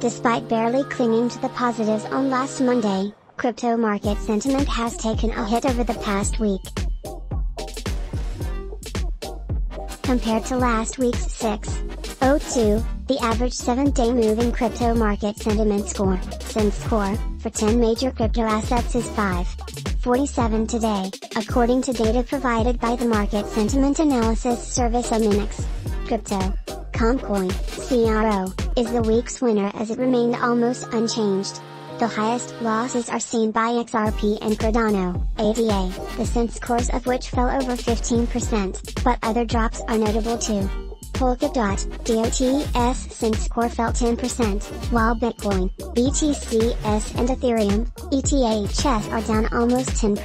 Despite barely clinging to the positives on last Monday, crypto market sentiment has taken a hit over the past week. Compared to last week's 6.02, the average 7-day move in crypto market sentiment score, since score, for 10 major crypto assets is 5.47 today, according to data provided by the market sentiment analysis service Omenics. Crypto.com coin, CRO, is the week's winner as it remained almost unchanged. The highest losses are seen by XRP and Cardano, ADA, the SEN scores of which fell over 15%, but other drops are notable too. Polkadot, DOTS SEN score fell 10%, while Bitcoin, BTCS and Ethereum, ETHS are down almost 10%.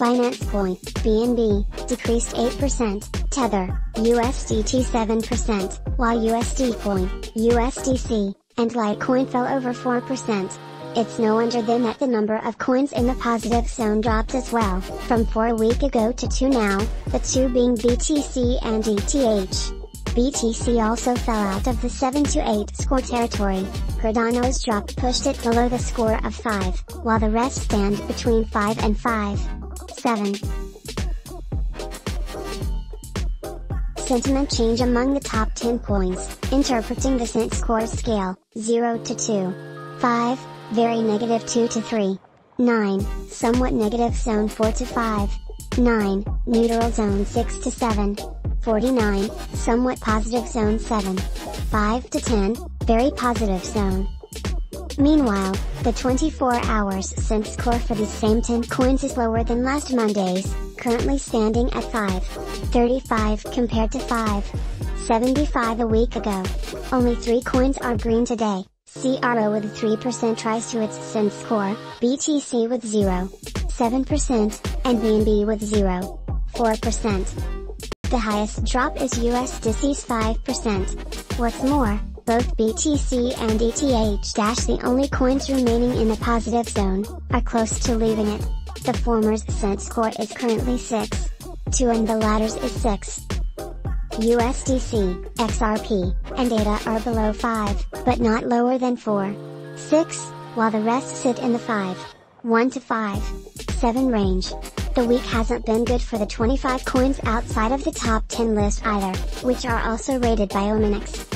Binance Coin, BNB, decreased 8%, Tether, USDT 7%, while USD Coin, USDC, and Litecoin fell over 4%. It's no wonder then that the number of coins in the positive zone dropped as well, from 4 a week ago to 2 now, the two being BTC and ETH. BTC also fell out of the 7 to 8 score territory. Cardano's drop pushed it below the score of 5, while the rest stand between 5 and 5. 7. Sentiment change among the top 10 coins, interpreting the SEN score scale, 0 to 2. 5, very negative 2 to 3. 9, somewhat negative zone 4 to 5. 9, neutral zone 6 to 7. 49, somewhat positive zone 7. 5 to 10, very positive zone. Meanwhile, the 24 hours SEN score for these same 10 coins is lower than last Monday's, currently standing at 5.35 compared to 5.75 a week ago. Only 3 coins are green today, CRO with 3% tries to its SEN score, BTC with 0. 7%, and BNB with 0. 4%. The highest drop is USDC's 5%. What's more, both BTC and ETH- the only coins remaining in the positive zone, are close to leaving it. The former's SEN score is currently 6. 2 and the latter's is 6. USDC, XRP, and ADA are below 5, but not lower than 4. 6, while the rest sit in the 5. 1 to 5. 7 range. The week hasn't been good for the 25 coins outside of the top 10 list either, which are also rated by Omenics.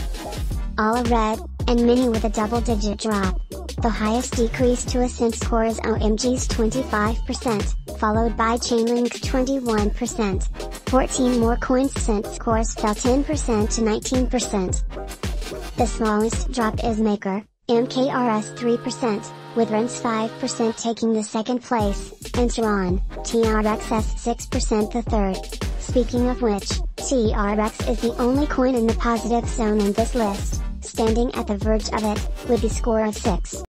All are red, and many with a double-digit drop. The highest decrease to a SEN score is OMG's 25%, followed by Chainlink's 21%. 14 more coins SEN scores fell 10% to 19%. The smallest drop is Maker, MKRS 3%, with Ren's 5% taking the second place, and Tron, TRXS 6% the third. Speaking of which, TRX is the only coin in the positive zone in this list, standing at the verge of it, with the score of 6.